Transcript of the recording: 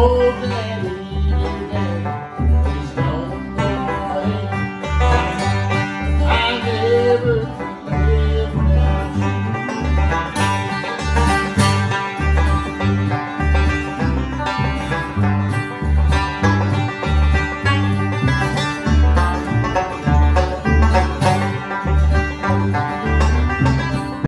golden